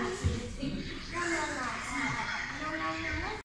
fantasy